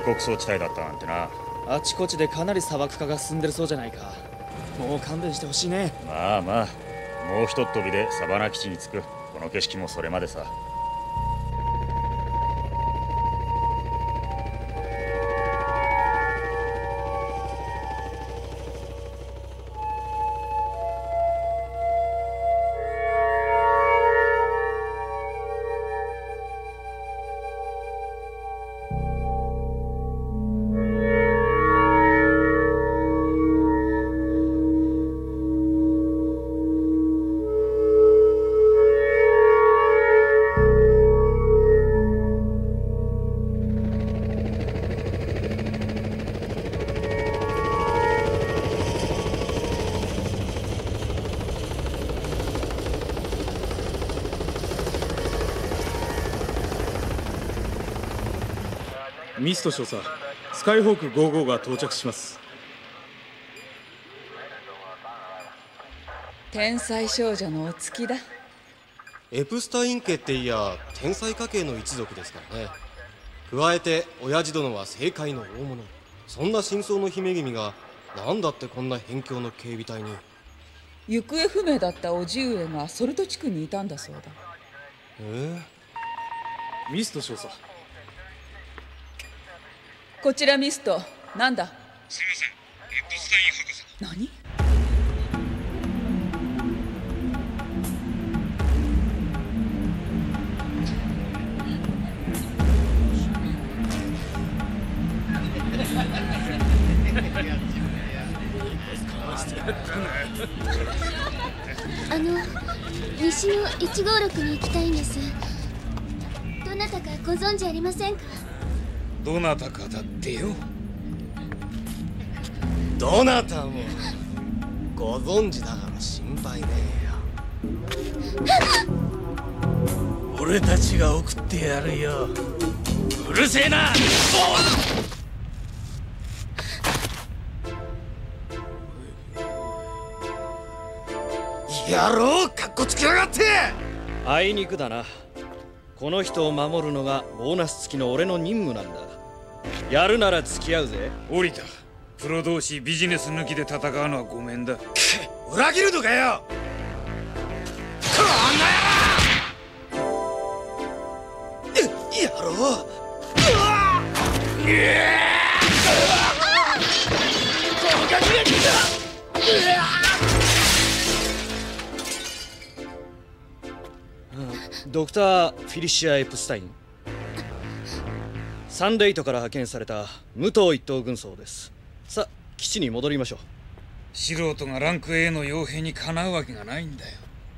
この辺りが外国装地帯だったなんてな。あちこちでかなり砂漠化が進んでるそうじゃないか。もう勘弁してほしいね。まあまあもうひとっ飛びでサバナ基地に着く。この景色もそれまでさミスト少佐スカイホーク55が到着します。天才少女のお月だ。エプスタイン家っていや天才家系の一族ですからね。加えて親父殿は政界の大物。そんな真相の姫君が何だってこんな辺境の警備隊に。行方不明だった叔父上がソルト地区にいたんだそうだ。えミスト少佐こちらミスト。なんだ？すいません。エプスタイン博士。何？あの西の1号録に行きたいんです。どなたかご存知ありませんか？どなたかだってよ。どなたもご存知だから心配ね 俺たちが送ってやるよ。うるせえな。えよ野郎かっこつけやがって。あいにくだな。この人を守るのがボーナス付きの俺の任務なんだやるなら付き合うぜ。降りた。プロ同士ビジネス抜きで戦うのはごめんだ。裏切るのかよ。こんなやろう。うわドクター・フィリシア・エプスタインサンデイトから派遣された武藤一等軍曹です。さあ基地に戻りましょう。素人がランク A の傭兵にかなうわけがないんだよ。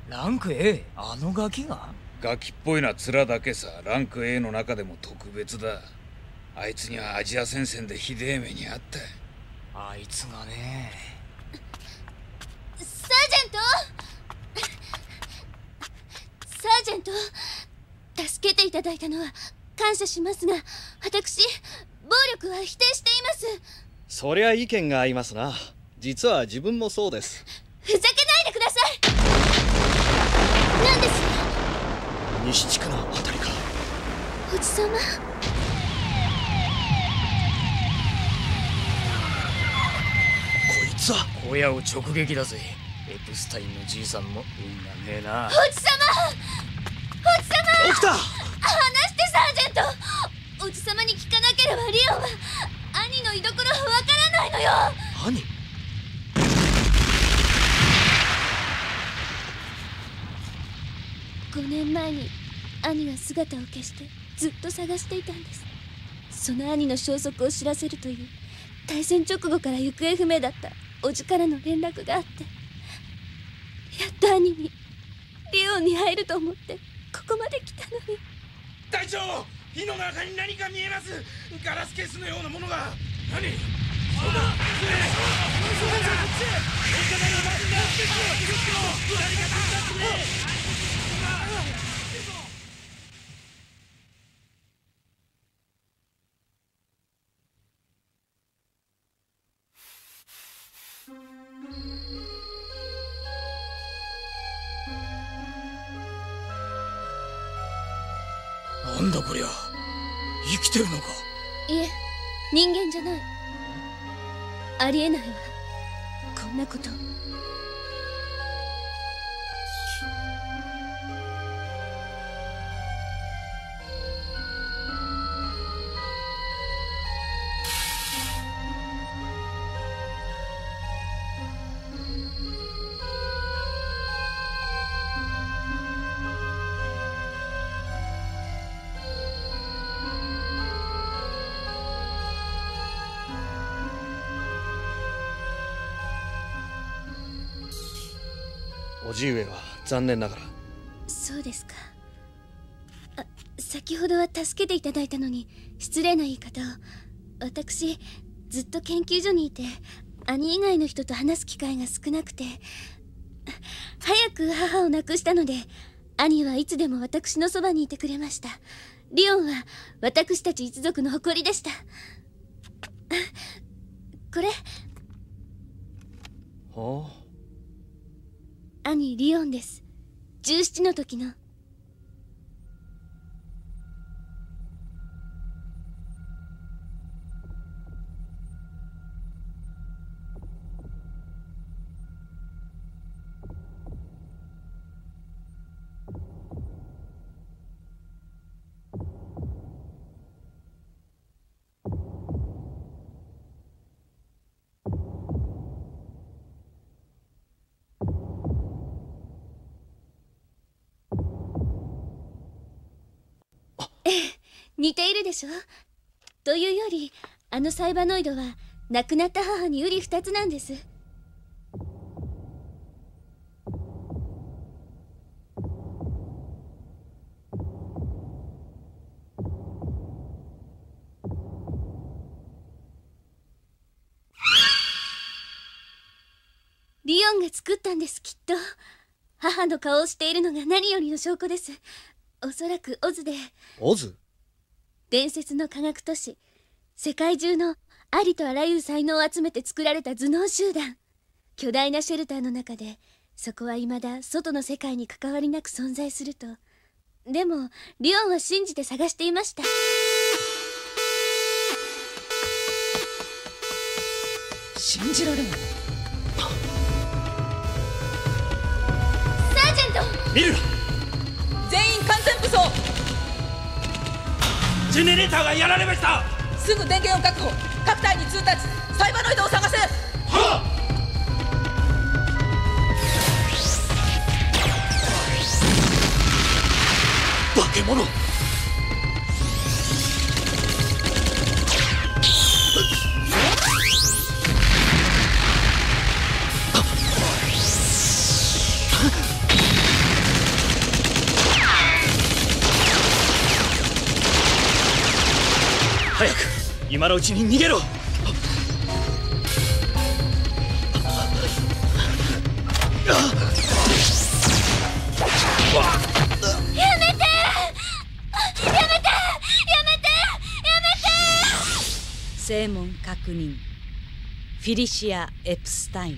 ランク A あのガキが？ガキっぽいのは面だけさ。ランク A の中でも特別だ。あいつにはアジア戦線でひでえ目にあった。あいつがね。サージェント？サージェント助けていただいたのは感謝しますが私暴力は否定しています。そりゃ意見が合いますな。実は自分もそうです。ふざけないでください。何です？西地区のあたりかおじさま？こいつは。小屋を直撃だぜ。エプスタインのじいさんも運がねえな。おじさま！おじさま！起きた話してサージェント。おじさまに聞かなければリオンは兄の居所はわからないのよ。兄？5年前に兄が姿を消してずっと探していたんです。その兄の消息を知らせるという対戦直後から行方不明だったおじからの連絡があって。やっと兄にリオンに会えると思ってここまで来たのに隊長火の中に何か見えます。ガラスケースのようなものが。何？そうだ。なんだ。こりゃありえないわ。こんなこと。叔父上は残念ながら。そうですか。あ先ほどは助けていただいたのに失礼な言い方を。私ずっと研究所にいて兄以外の人と話す機会が少なくて早く母を亡くしたので兄はいつでも私のそばにいてくれました。リオンは私たち一族の誇りでした。これ。は兄リオンです。17の時の。似ているでしょ？というよりあのサイバノイドは亡くなった母に瓜二つなんです。リオンが作ったんですきっと。母の顔をしているのが何よりの証拠です。おそらくオズで。オズ？伝説の科学都市世界中のありとあらゆる才能を集めて作られた頭脳集団。巨大なシェルターの中でそこは未だ外の世界に関わりなく存在すると。でもリオンは信じて探していました。信じられない。サージェント！ミルラ全員完全武装ジェネレーターがやられました。すぐ電源を確保。各隊に通達サイバノイドを探せ。化け物今のうちに逃げろ。やめて。やめて。やめて。やめて。正門確認。フィリシア・エプスタイン。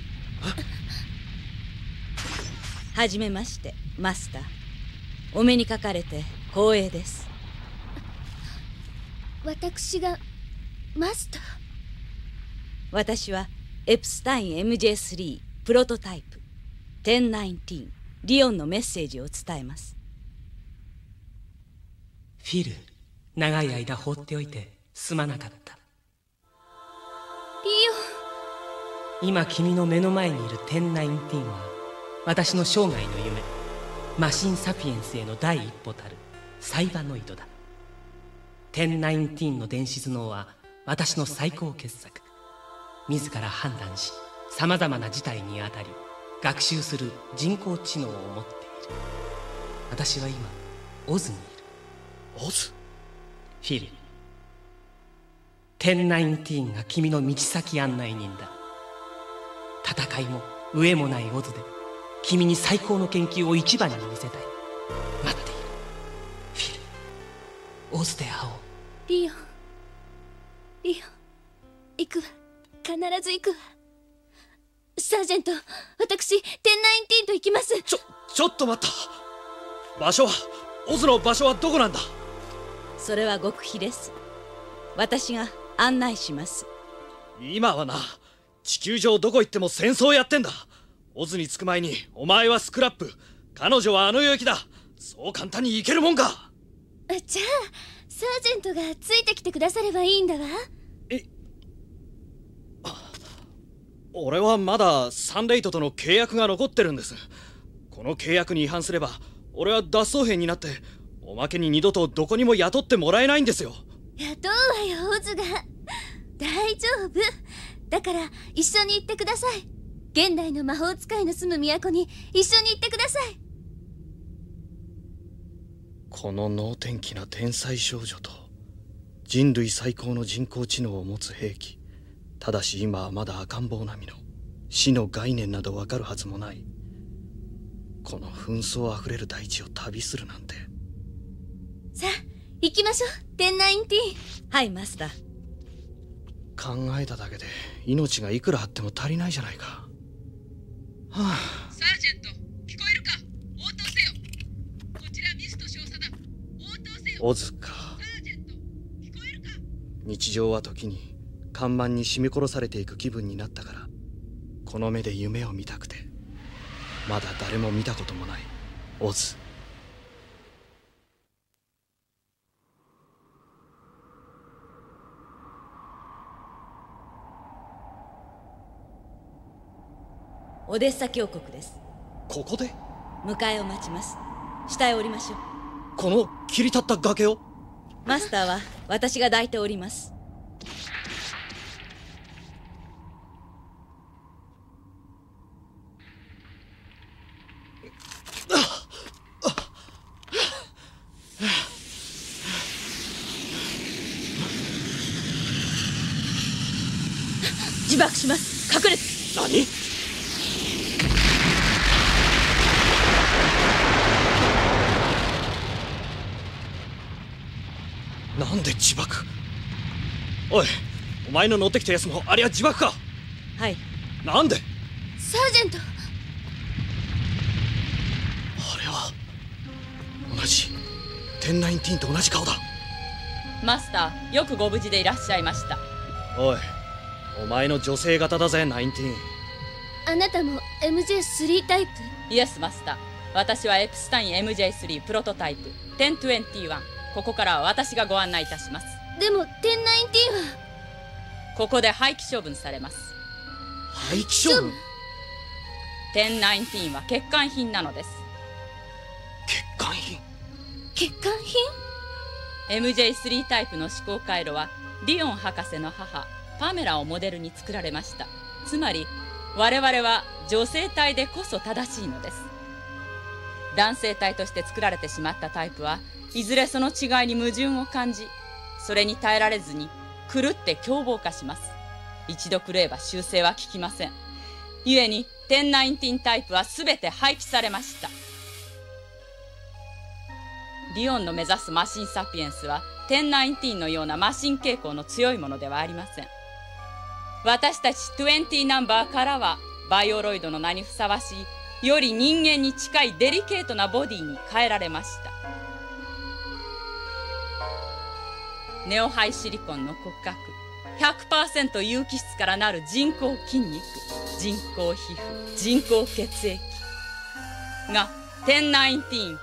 はじめましてマスター。お目にかかれて光栄です。私がマスター。私はエプスタイン MJ3 プロトタイプ1019リオンのメッセージを伝えます。フィル長い間放っておいてすまなかった。リ今君の目の前にいる1019は私の生涯の夢マシンサピエンスへの第一歩たるサイバノイドだ。1019の電子頭脳は私の最高傑作。自ら判断し様々な事態に当たり学習する人工知能を持っている。私は今オズにいる。オズ？フィル。1019が君の道先案内人だ。戦いも上もないオズで君に最高の研究を一番に見せたい。待っている。フィル。オズで会おう。リオンリオン行くわ。必ず行くわ。サージェント私1019と行きます。ちょちょっと待った。場所はオズの場所はどこなんだ？それは極秘です。私が案内します。今はな地球上どこ行っても戦争やってんだ。オズに着く前にお前はスクラップ。彼女はあの世行きだ。そう簡単に行けるもんか。じゃあサージェントがついてきてくださればいいんだわ。俺はまだサンレイトとの契約が残ってるんです。この契約に違反すれば俺は脱走兵になっておまけに二度とどこにも雇ってもらえないんですよ。雇うわよオズが。大丈夫。だから一緒に行ってください。現代の魔法使いの住む都に一緒に行ってくださいこの能天気な天才少女と人類最高の人工知能を持つ兵器。ただし今はまだ赤ん坊並みの死の概念などわかるはずもない。この紛争あふれる大地を旅するなんて。さあ行きましょう。1019はいマスター。考えただけで命がいくらあっても足りないじゃないか。はあ。サージェント聞こえるか応答せよこちらミスト少佐だ応答せよオズか日常は時に看板に絞め殺されていく気分になったからこの目で夢を見たくて。まだ誰も見たこともないオズオデッサ峡谷です。ここで？迎えを待ちます。下へ降りましょうこの切り立った崖を？マスターは私が抱いております。自爆します。隠れて。何？なんで自爆？おいお前の乗ってきたやつもあれは自爆か！はい。なんで？サージェント。あれは同じ。1019と同じ顔だ。マスターよくご無事でいらっしゃいました。おいお前の女性型だぜ19あなたも MJ3 タイプ？イエスマスター。私はエプスタイン MJ3 プロトタイプ。1021ここからは私がご案内いたします。でも1019は。ここで廃棄処分されます。廃棄処分？1019は欠陥品なのです。欠陥品？欠陥品？MJ3 タイプの思考回路はリオン博士の母パメラをモデルに作られました。つまり我々は女性体でこそ正しいのです。男性体として作られてしまったタイプはいずれその違いに矛盾を感じそれに耐えられずに狂って凶暴化します。一度狂えば修正は効きません。故に1019タイプは全て廃棄されました。リオンの目指すマシンサピエンスは1019のようなマシン傾向の強いものではありません。私たち20ナンバーからはバイオロイドの名にふさわしいより人間に近いデリケートなボディに変えられました。ネオハイシリコンの骨格。100%有機質からなる人工筋肉。人工皮膚。人工血液。が1019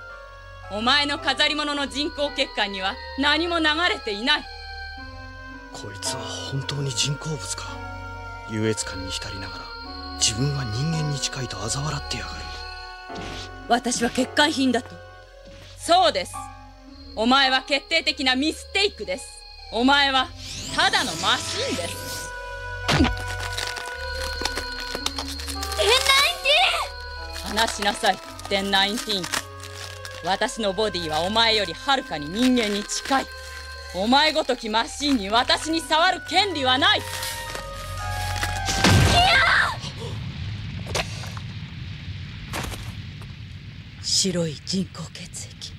お前の飾り物の人工血管には何も流れていない。こいつは本当に人工物か。優越感に浸りながら自分は人間に近いと嘲笑ってやがる。私は欠陥品だと。そうです。お前は決定的なミステイクですお前はただのマシンです。1019話しなさい1019私のボディはお前よりはるかに人間に近い。お前ごときマシンに私に触る権利はない。白い人工血液。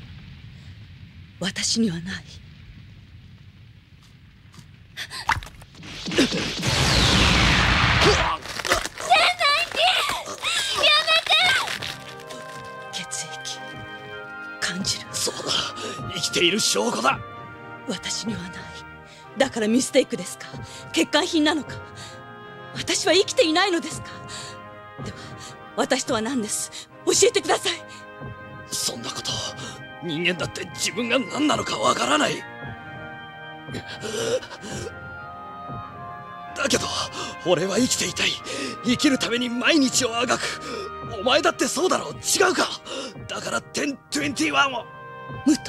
私にはない血液感じるそうだ生きて。いる証拠だ。私にはない。だからミステイクですか。欠陥品なのか。私は生きていないのですか。では私とは何です。教えてください。そんなこと。人間だって自分が何なのかわからないだけど俺は生きていたい。生きるために毎日をあがく。お前だってそうだろう。違うか。だから1021を。武藤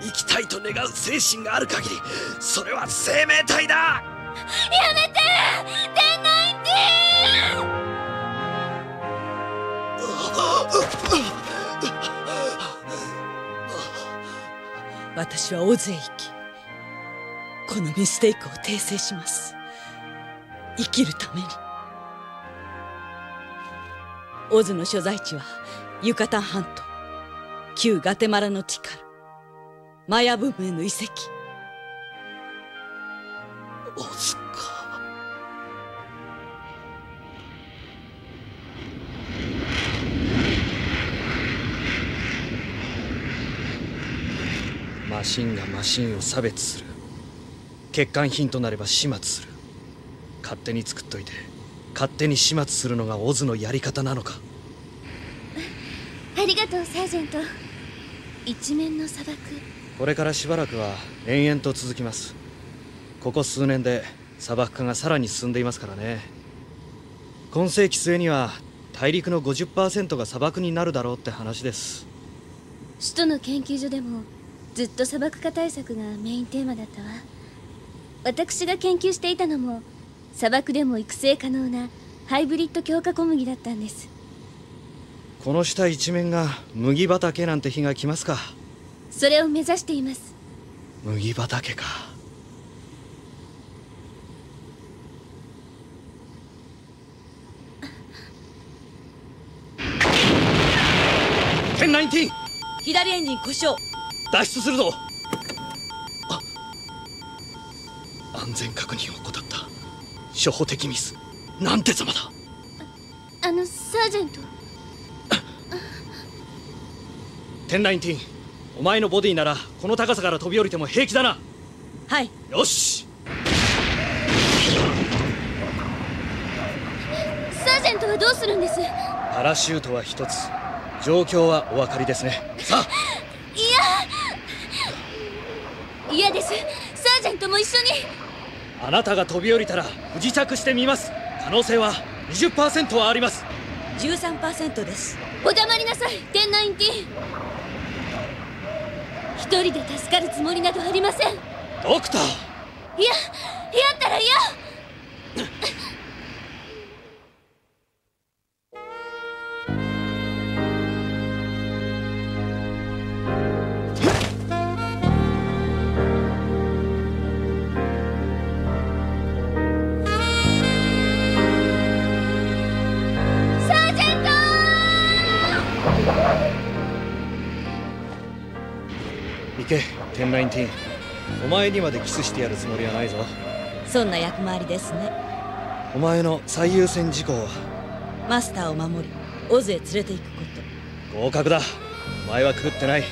生きたいと願う精神がある限りそれは生命体だ。やめて！天ナインテ私は大勢生きこのミステイクを訂正します生きるために。オズの所在地はユカタン半島。旧ガテマラのティカルマヤ文明の遺跡。オズか。マシンがマシンを差別する。欠陥品となれば始末する。勝手に作っといて勝手に始末するのがオズのやり方なのか。ありがとうサージェント。一面の砂漠。これからしばらくは延々と続きます。ここ数年で砂漠化がさらに進んでいますからね。今世紀末には大陸の50%が砂漠になるだろうって話です。首都の研究所でもずっと砂漠化対策がメインテーマだったわ。私が研究していたのも砂漠でも育成可能なハイブリッド強化小麦だったんです。この下一面が麦畑なんて日が来ますか。それを目指しています。麦畑か。1019左エンジン故障。脱出するぞ。あ安全確認を怠った初歩的ミス。なんてざまだ。あのサージェント。1019お前のボディならこの高さから飛び降りても平気だな。はい。よし。サージェントはどうするんです？パラシュートは一つ。状況はお分かりですね。さあ。いや。嫌です。サージェントも一緒にあなたが飛び降りたら不時着してみます。可能性は20%はあります。13%です。お黙りなさい1019一人で助かるつもりなどありません。いやドクター。やったら嫌19お前にまでキスしてやるつもりはないぞそんな役回りですねお前の最優先事項はマスターを守りオズへ連れて行くこと合格だお前は狂ってない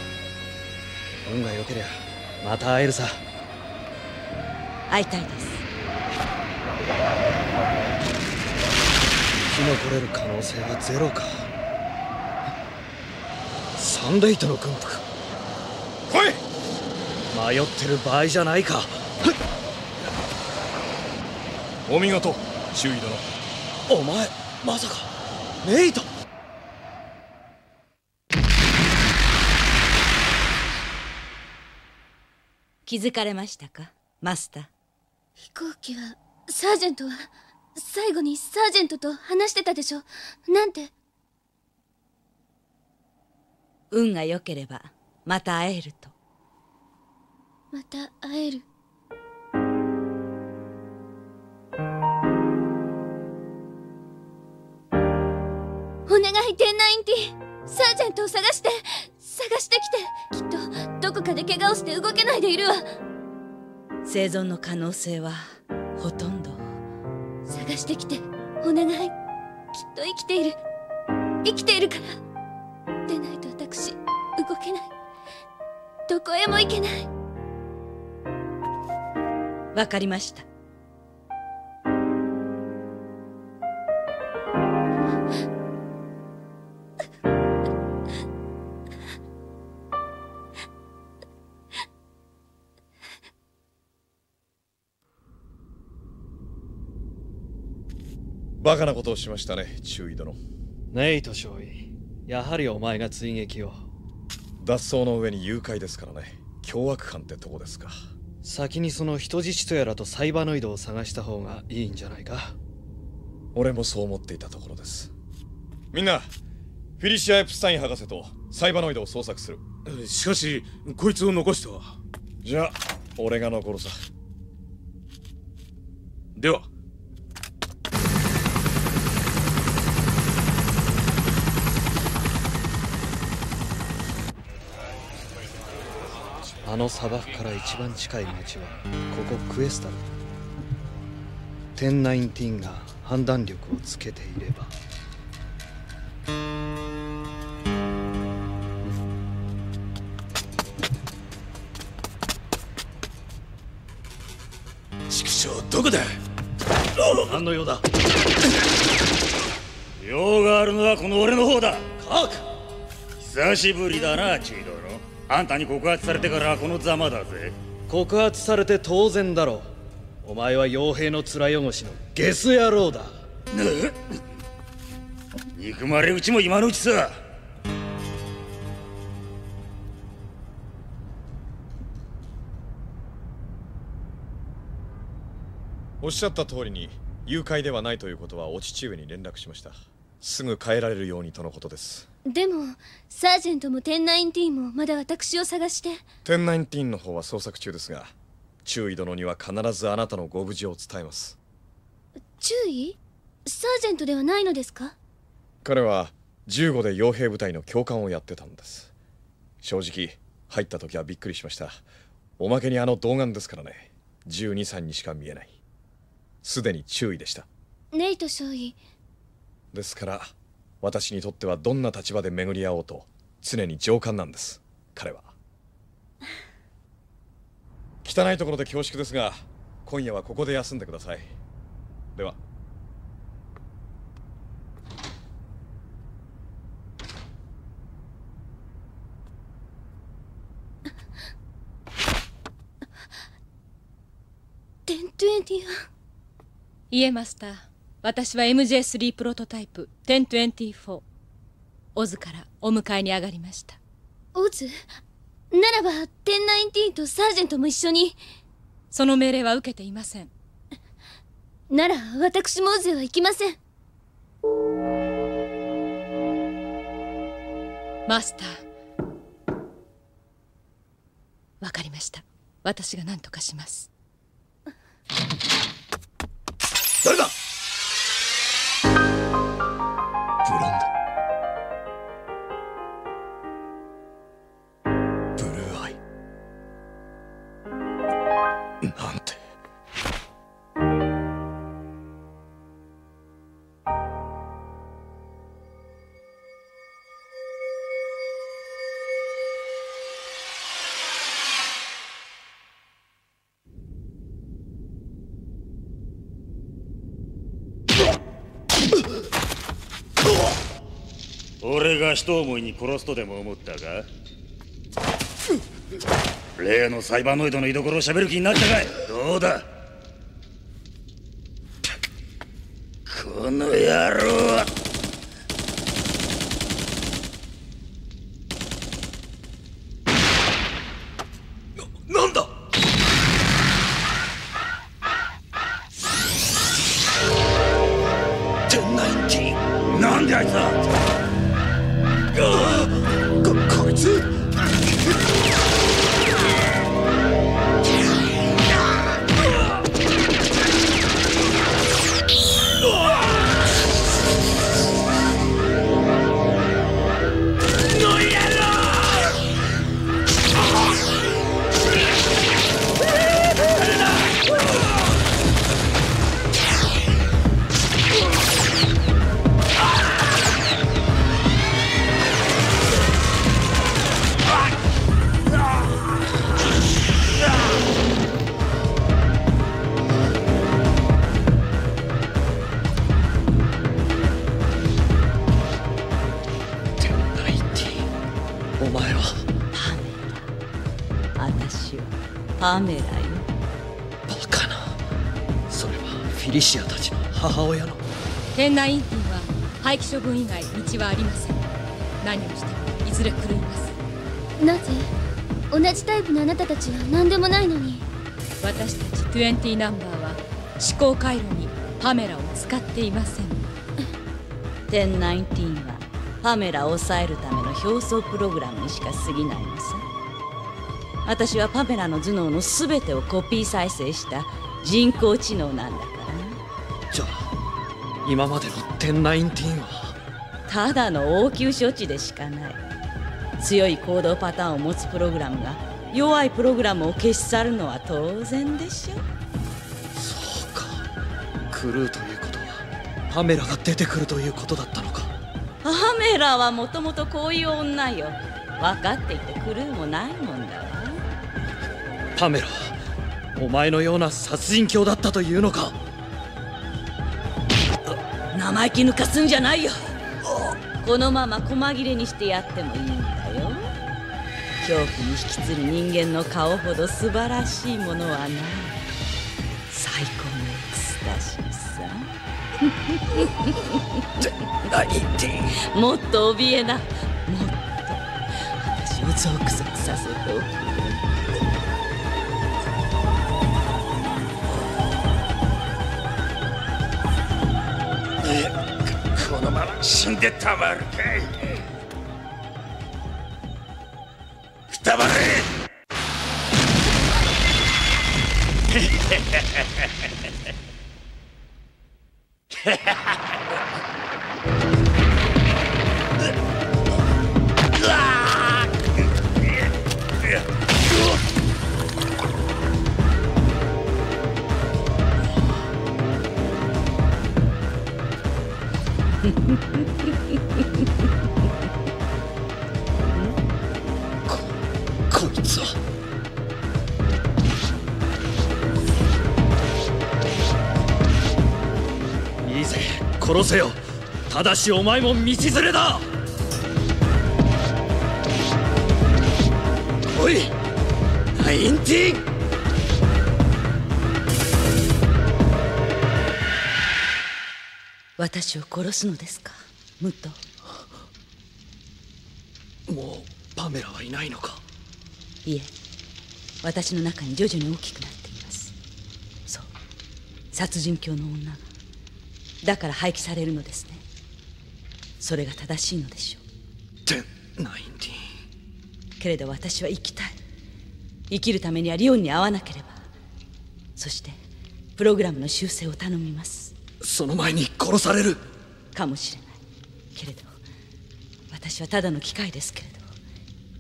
運が良けりゃまた会えるさ会いたいです生き残れる可能性はゼロかサンレイトの軍服来い迷ってる場合じゃないか。お見事。周囲殿お前まさかネイト。気づかれましたか？マスター。飛行機はサージェントは最後にサージェントと話してたでしょ。なんて。運が良ければまた会えるとまた会える。お願い1090サージェントを探して探してきてきっとどこかで怪我をして動けないでいるわ。生存の可能性はほとんど。探してきてお願い。きっと生きている。生きているから。でないと私動けない。どこへも行けないわかりました。バカなことをしましたね注意殿。ネイト少尉やはりお前が追撃を。脱走の上に誘拐ですからね。凶悪犯ってとこですか先にその人質とやらとサイバノイドを探した方がいいんじゃないか。俺もそう思っていたところです。みんなフィリシア・エプスタイン博士とサイバノイドを捜索する。しかしこいつを残しては。じゃあ俺が残るさ。ではあの砂漠から一番近い町はここクエスタル1019が判断力をつけていれば。畜生どこだ？何の用だ。用があるのはこの俺の方だ。カーク。久しぶりだなチードロあんたに告発されてからこのざまだぜ。告発されて当然だろう。お前は傭兵の面汚しのゲス野郎だ。憎まれうちも今のうちさ。おっしゃった通りに誘拐ではないということはお父上に連絡しました。すぐ帰られるようにとのことですでもサージェントも1019もまだ私を探して。1019の方は捜索中ですが注意殿には必ずあなたのご無事を伝えます。注意？サージェントではないのですか？彼は15で傭兵部隊の教官をやってたんです。正直入った時はびっくりしました。おまけにあの童顔ですからね。123にしか見えない。すでに注意でした。ネイト少尉。ですから私にとってはどんな立場で巡り合おうと常に上官なんです。彼は。汚いところで恐縮ですが今夜はここで休んでください。では。1020イエマスター私は MJ3 プロトタイプ1024オズからお迎えに上がりました。オズならば1019とサージェントも一緒に。その命令は受けていません。なら私もオズへは行きません。マスター。わかりました。私が何とかします。誰だ？人思いに殺すとでも思ったか？例のサイバーノイドの居所を喋る気になったかい？どうだ？この野郎パメラよ。バカな。それはフィリシアたちの母親の。天内インティは廃棄処分以外道はありません。何をしてもいずれ狂います。なぜ同じタイプのあなたたちは何でもないのに。私たち20ナンバーは思考回路にパメラを使っていません。1019はパメラを抑えるための表層プログラムにしか過ぎないのさ私はパメラの頭脳の全てをコピー再生した人工知能なんだから。じゃあ今までの1019は？ただの応急処置でしかない。強い行動パターンを持つプログラムが弱いプログラムを消し去るのは当然でしょ。そうか。クルーということはパメラが出てくるということだったのか。パメラはもともとこういう女よ。分かっていてクルーもないもんだわパメラお前のような殺人狂だったというのか？生意気抜かすんじゃないよ。このまま細切れにしてやってもいいんだよ。恐怖に引きつる人間の顔ほど素晴らしいものはない。最高のエクスタシーさ。もっと怯えな。もっと。私をゾクゾクさせておくこのまま死んでたまるかい。くたばれこいつは。いいぜ殺せよ。ただしお前も道連れだ。おいナインティー。私を殺すのですか？ムトもうパメラはいないのか？いえ。私の中に徐々に大きくなっています。そう。殺人狂の女が。だから廃棄されるのですね。それが正しいのでしょう。ナインティーンけれど私は生きたい。生きるためにはリオンに会わなければ。そしてプログラムの修正を頼みますその前に殺される。かもしれないけれど私はただの機械ですけれど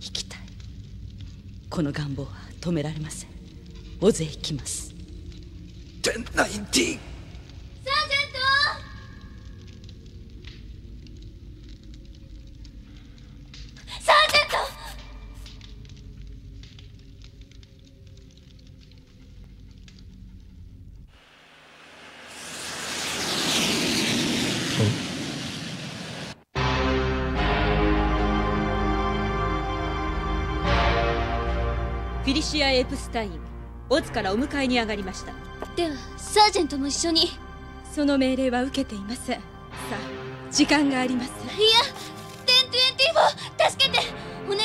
生きたい。この願望は止められません。大勢行きます。1019サープスタインオツからお迎えに上がりました。ではサージェントも一緒に。その命令は受けていませんさあ時間があります。いや1024を助けて。お願い。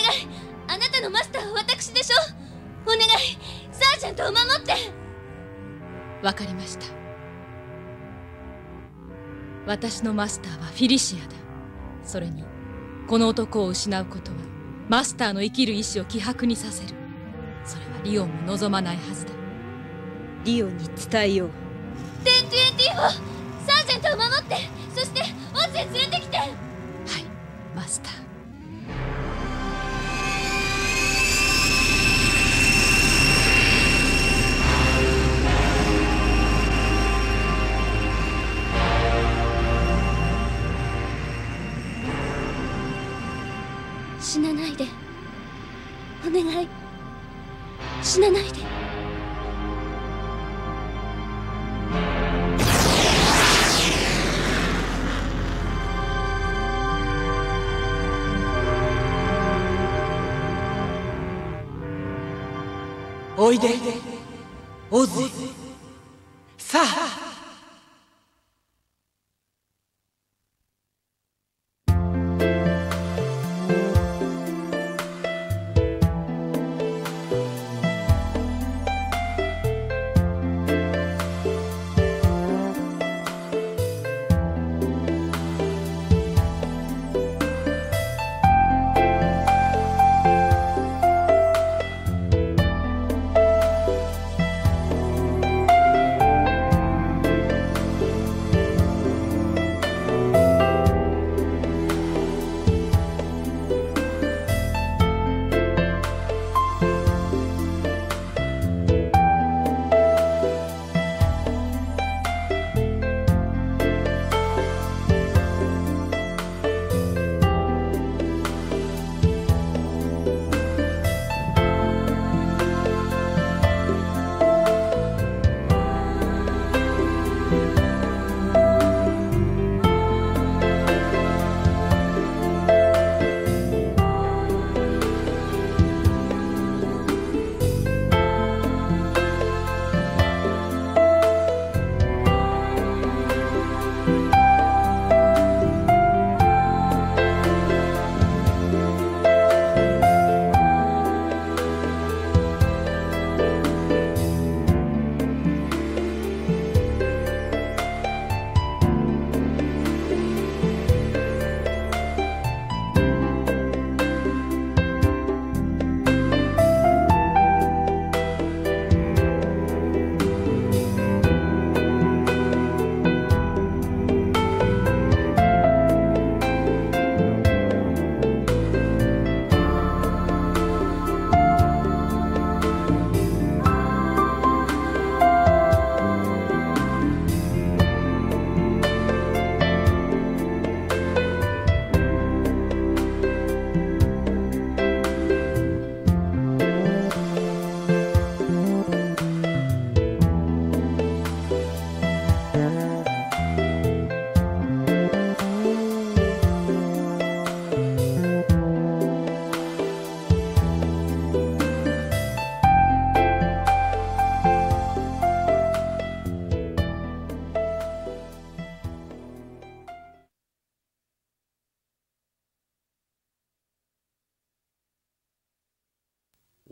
あなたのマスターは私でしょ。お願い。サージェントを守って。わかりました。私のマスターはフィリシアだ。それにこの男を失うことはマスターの生きる意志を希薄にさせるリオンも望まないはずだ。リオンに伝えよう。1024サージェントを守ってそしてオツへ連れてきて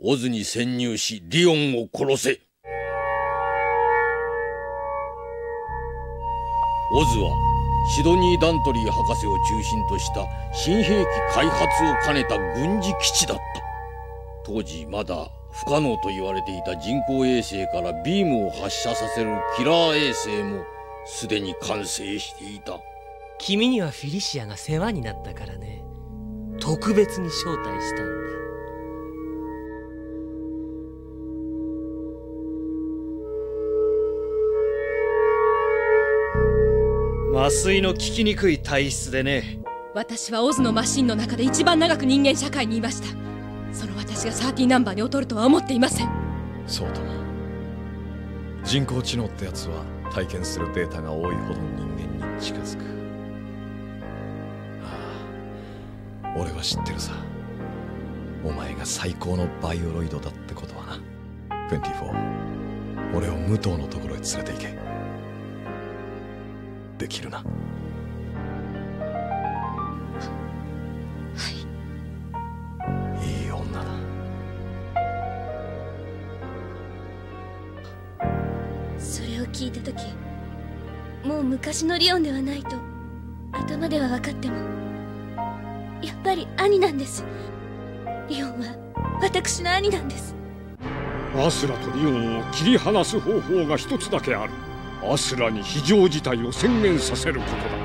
オズに潜入しリオンを殺せ。オズはシドニー・ダントリー博士を中心とした新兵器開発を兼ねた軍事基地だった。当時まだ不可能と言われていた人工衛星からビームを発射させるキラー衛星もすでに完成していた。君にはフィリシアが世話になったからね。特別に招待したんだ。麻酔の効きにくい体質でね。私はオズのマシンの中で一番長く人間社会にいました。その私が30ナンバーに劣るとは思っていません。そうとも人工知能ってやつは体験するデータが多いほど人間に近づく。ああ俺は知ってるさ。お前が最高のバイオロイドだってことはな。24俺を武藤のところへ連れて行けできるな。いい女だ。それを聞いた時もう昔のリオンではないと頭では分かってもやっぱり兄なんです。リオンは私の兄なんです。アスラとリオンを切り離す方法が一つだけあるアスラに非常事態を宣言させることだ。